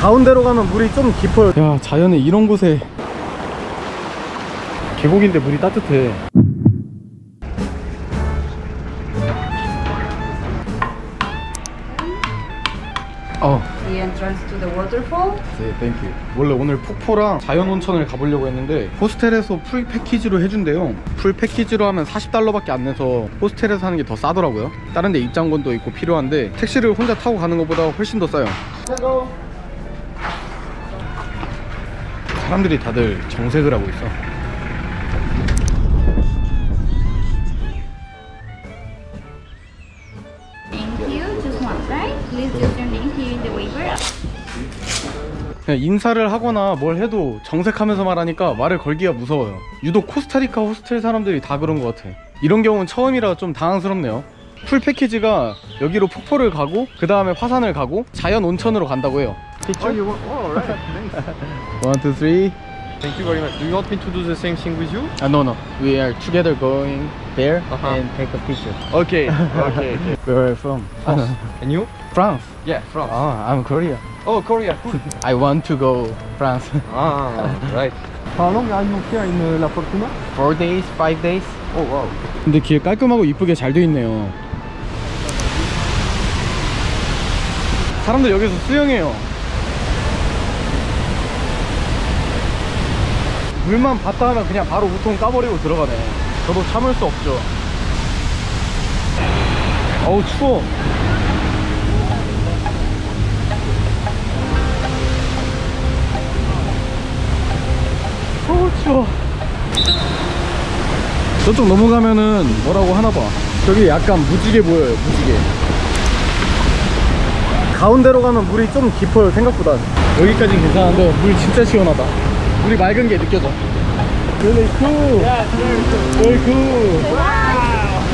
가운데로 가면 물이 좀 깊어요 야 자연에 이런 곳에 계곡인데 물이 따뜻해 어 The entrance to the waterfall. 네, thank you. 원래 오늘 폭포랑 자연 온천을 가보려고 했는데 호스텔에서 full 패키지로 해준대요. full 패키지로 하면 40달러밖에 안 내서 호스텔에서 하는 게 더 싸더라고요. 다른 데 입장권도 있고 필요한데 택시를 혼자 타고 가는 것보다 훨씬 더 싸요. 사람들이 다들 정색을 하고 있어. 인사를 하거나 뭘 해도 정색하면서 말하니까 말을 걸기가 무서워요. 유독 코스타리카 호스텔 사람들이 다 그런 것 같아. 이런 경우는 처음이라 좀 당황스럽네요. 풀 패키지가 여기로 폭포를 가고 그 다음에 화산을 가고 자연 온천으로 간다고 해요. Oh, you want? Oh, right. Thanks. One, two, three. Thank you very much. Do you want me to do the same thing with you? Ah, no, no. We are together going there Uh-huh. and take a picture. Okay. okay. okay. Where are you from? France. And you? France. Yeah, France. Oh, I'm Korea. Oh, Korea. Cool. I want to go France. ah, right. How long are you here in uh, La Fortuna? Four days, five days. Oh, wow. 근데 길 깔끔하고 이쁘게 잘 돼 있네요. 사람들 여기서 수영해요. 물만 봤다 하면 그냥 바로 우통 까버리고 들어가네. 저도 참을 수 없죠. 어우 추워. 어우 추워. 저쪽 넘어가면은 뭐라고 하나 봐. 저기 약간 무지개 보여요, 무지개. 가운데로 가면 물이 좀 깊어요, 생각보다. 여기까지 괜찮은데 물 진짜 시원하다. 물이 맑은 게 느껴져. Really cool. Very cool.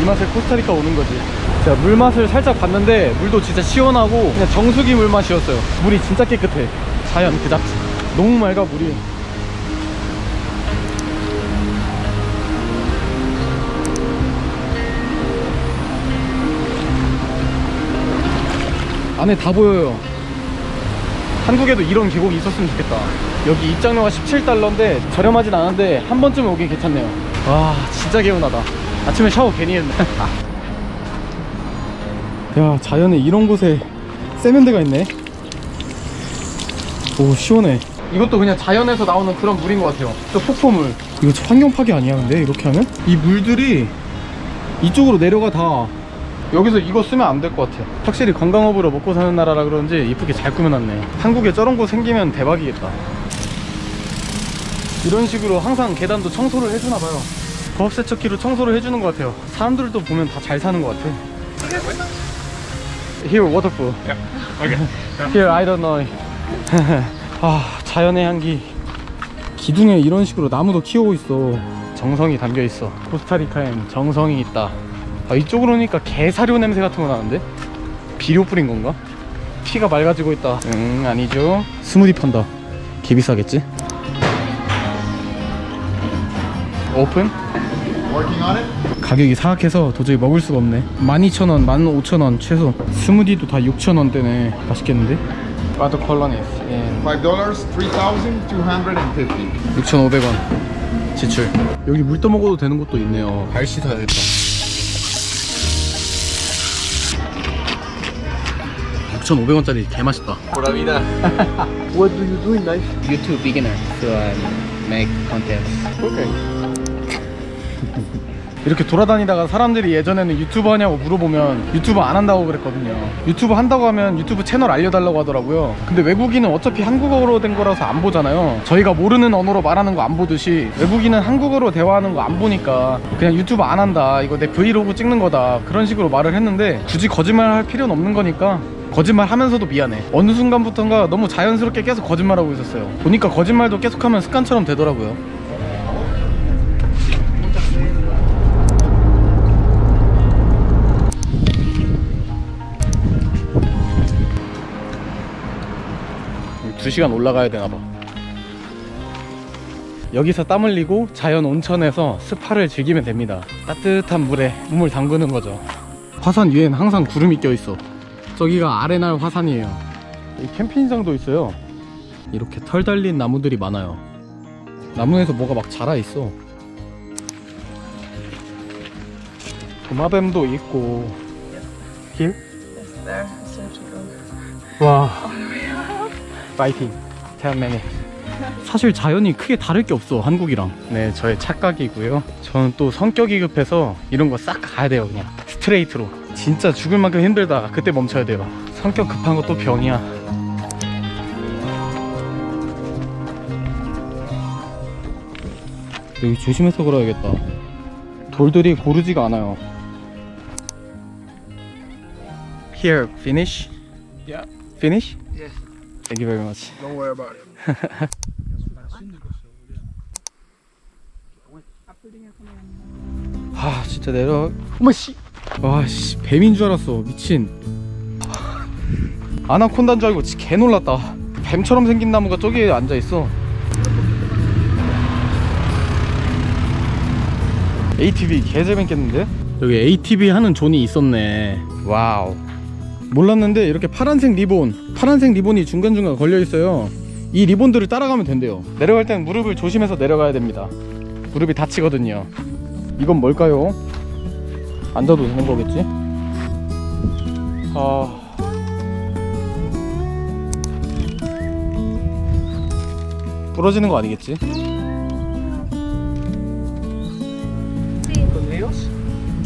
이 맛에 코스타리카 오는 거지. 제가 물 맛을 살짝 봤는데 물도 진짜 시원하고 그냥 정수기 물 맛이었어요. 물이 진짜 깨끗해. 자연 그 자체. 너무 맑아 물이. 안에 다 보여요. 한국에도 이런 계곡이 있었으면 좋겠다. 여기 입장료가 17달러인데 저렴하진 않은데 한 번쯤 오긴 괜찮네요. 와 진짜 개운하다. 아침에 샤워 괜히 했네. 야 자연에 이런 곳에 세면대가 있네. 오 시원해. 이것도 그냥 자연에서 나오는 그런 물인 것 같아요. 저 폭포물. 이거 환경 파괴 아니야 근데 이렇게 하면? 이 물들이 이쪽으로 내려가 다 여기서 이거 쓰면 안 될 것 같아. 확실히 관광업으로 먹고 사는 나라라 그런지 이쁘게 잘 꾸며놨네. 한국에 저런 곳 생기면 대박이겠다. 이런 식으로 항상 계단도 청소를 해주나 봐요. 거업세척기로 청소를 해주는 것 같아요. 사람들도 보면 다 잘 사는 것 같아. Here waterfall. Here I don't know. 아 자연의 향기. 기둥에 이런 식으로 나무도 키우고 있어. 정성이 담겨 있어. 코스타리카엔 정성이 있다 아, 이쪽으로 오니까 개사료 냄새 같은 거 나는데? 비료 뿌린 건가? 피가 맑아지고 있다. 응 아니죠. 스무디 판다. 개 비싸겠지? 오픈? 가격이 사악해서 도저히 먹을 수가 없네. 12,000원, 15,000원 최소. 스무디도 다 6,000원대네. 맛있겠는데? But colones Five dollars, three thousand two hundred and fifty. 6,500원. 지출. 여기 물 떠먹어도 되는 곳도 있네요. 발 씻어야겠다 6,500원짜리 개맛있다. vida. What do you do in life? YouTube beginner so I make contents Okay. 이렇게 돌아다니다가 사람들이 예전에는 유튜버 하냐고 물어보면 유튜버 안 한다고 그랬거든요. 유튜브 한다고 하면 유튜브 채널 알려달라고 하더라고요. 근데 외국인은 어차피 한국어로 된 거라서 안 보잖아요. 저희가 모르는 언어로 말하는 거 안 보듯이 외국인은 한국어로 대화하는 거 안 보니까 그냥 유튜브 안 한다. 이거 내 브이로그 찍는 거다. 그런 식으로 말을 했는데 굳이 거짓말 할 필요는 없는 거니까 거짓말 하면서도 미안해. 어느 순간부터인가 너무 자연스럽게 계속 거짓말하고 있었어요. 보니까 거짓말도 계속하면 습관처럼 되더라고요. 두 시간 올라가야 되나봐. 여기서 땀 흘리고 자연 온천에서 스파를 즐기면 됩니다. 따뜻한 물에 몸을 담그는 거죠. 화산 위엔 항상 구름이 껴있어 저기가 아레날 화산이에요. 이 캠핑장도 있어요. 이렇게 털 달린 나무들이 많아요. 나무에서 뭐가 막 자라 있어. 도마뱀도 있고. 길? Yes, there. It's to go. 와. 파이팅. 태양맨이 사실 자연이 크게 다를 게 없어 한국이랑. 네 저의 착각이고요. 저는 또 성격이 급해서 이런 거 싹 가야 돼요 그냥. 스트레이트로 진짜 죽을 만큼 힘들다 그때 멈춰야 돼요 성격 급한 것도 병이야 여기 조심해서 걸어야겠다 돌들이 고르지가 않아요 Here, finish? Yeah. Finish? Yes. Thank you very much. Don't worry about it. 아 진짜 내려 어머 씨 와씨 뱀인 줄 알았어. 미친. 아나콘다인 줄 알고 개 놀랐다. 뱀처럼 생긴 나무가 저기에 앉아있어. ATV 개 재밌겠는데? 여기 ATV 하는 존이 있었네. wow. 몰랐는데 이렇게 파란색 리본 파란색 리본이 중간중간 걸려있어요. 이 리본들을 따라가면 된대요. 내려갈 땐 무릎을 조심해서 내려가야 됩니다. 무릎이 다치거든요. 이건 뭘까요? 앉아도 되는 거겠지? 아... 부러지는 거 아니겠지?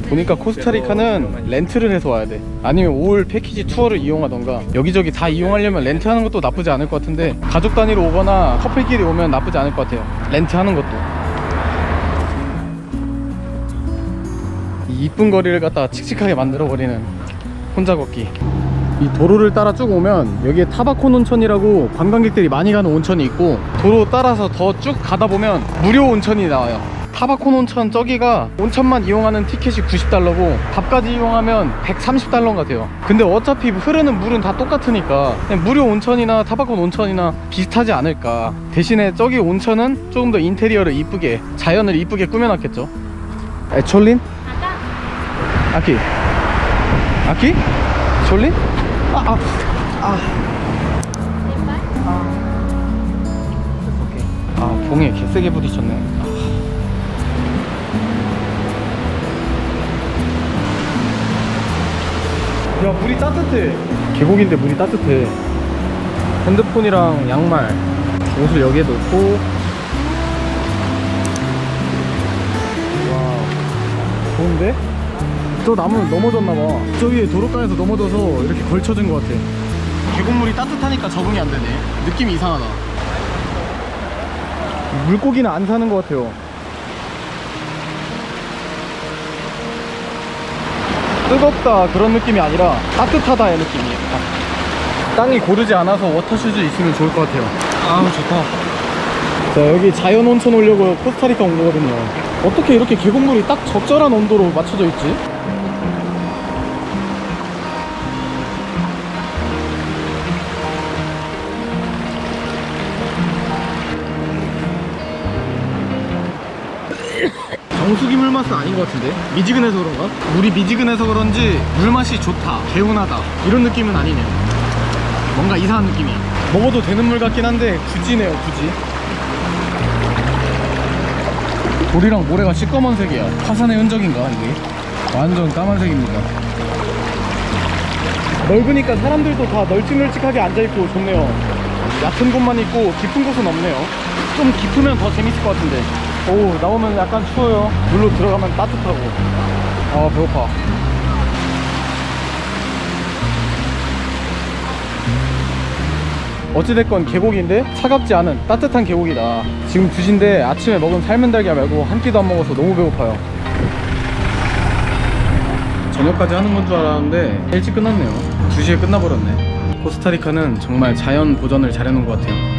보니까 코스타리카는 렌트를 해서 와야 돼. 아니면 올 패키지 투어를 이용하던가. 여기저기 다 이용하려면 렌트하는 것도 나쁘지 않을 것 같은데 가족 단위로 오거나 커플끼리 오면 나쁘지 않을 것 같아요. 렌트하는 것도 이 이쁜 거리를 갖다가 칙칙하게 만들어 버리는 혼자 걷기. 이 도로를 따라 쭉 오면 여기에 타바콘 온천이라고 관광객들이 많이 가는 온천이 있고 도로 따라서 더 쭉 가다 보면 무료 온천이 나와요. 타바콘 온천 저기가 온천만 이용하는 티켓이 90달러고 밥까지 이용하면 130달러인가 돼요. 근데 어차피 흐르는 물은 다 똑같으니까 그냥 무료 온천이나 타바콘 온천이나 비슷하지 않을까. 대신에 저기 온천은 조금 더 인테리어를 이쁘게 자연을 이쁘게 꾸며놨겠죠. 에촐린? Aquí. Aquí? Solin? Ah, ah. Ah. 아, 봉에 개세게 부딪혔네. 아. 야, 물이 따뜻해. 계곡인데 물이 따뜻해. 핸드폰이랑 양말, 옷을 여기에 놓고. 와, 좋은데? 저 나무는 넘어졌나봐. 저 위에 도로가에서 넘어져서 이렇게 걸쳐진 것 같아. 계곡물이 따뜻하니까 적응이 안 되네. 느낌이 이상하다. 물고기는 안 사는 것 같아요. 뜨겁다 그런 느낌이 아니라 따뜻하다의 느낌이에요 땅이 고르지 않아서 water shoes 있으면 좋을 것 같아요. 아우 좋다. 자 여기 자연 온천 오려고 코스타리카 온 거거든요. 어떻게 이렇게 계곡물이 딱 적절한 온도로 맞춰져 있지? 정수기 물 맛은 아닌 것 같은데? 미지근해서 그런가? 물이 미지근해서 그런지 물 맛이 좋다 개운하다 이런 느낌은 아니네요. 뭔가 이상한 느낌이야 먹어도 되는 물 같긴 한데 굳이네요 굳이. 돌이랑 모래가 시꺼먼색이야. 화산의 흔적인가 이게? 완전 까만색입니다. 넓으니까 사람들도 다 널찍널찍하게 앉아있고 좋네요. 얕은 곳만 있고 깊은 곳은 없네요. 좀 깊으면 더 재밌을 것 같은데 오 나오면 약간 추워요. 물로 들어가면 따뜻하고. 아 배고파. 어찌됐건 계곡인데 차갑지 않은 따뜻한 계곡이다. 지금 2시인데 아침에 먹은 삶은 달걀 말고 한 끼도 안 먹어서 너무 배고파요. 저녁까지 하는 건 줄 알았는데 일찍 끝났네요. 2시에 끝나버렸네. 코스타리카는 정말 자연 보전을 잘해놓은 것 같아요